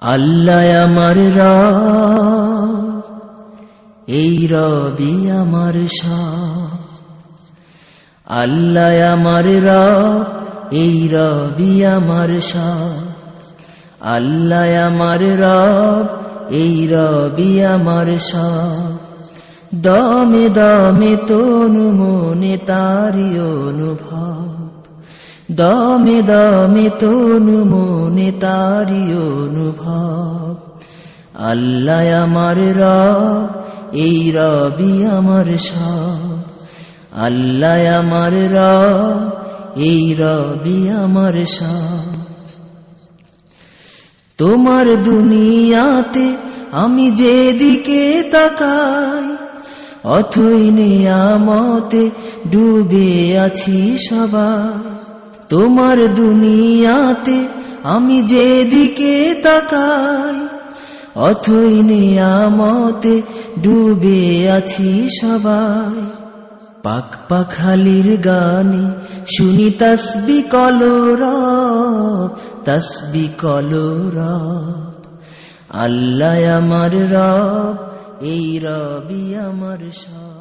আল্লাহ আমার এই রবি আমার আল্লাহ আমার এই রবি আমার আল্লাহ আমার রব, এই রবি আমার দমে দমে তনু মনে তারি অনুভব। দমে দমে তনু মনে তারি অনুভব। আল্লাহ আমার রব, এই রবি আমার সব। আল্লাহ আমার রব, এই রবি আমার সব। তোমার দুনিয়াতে আমি যেদিকে তাকাই, অথই নিয়ামতে ডুবে আছি সবাই। তোমার দুনিয়াতে আমি যেদিকে তাকাই, অথই নিয়ামতে ডুবে আছি সবাই। পাক পাখালির গানে শুনি তসবি কলর তসবি কলর আল্লাহ আমার রব, এই রবি আমার সব।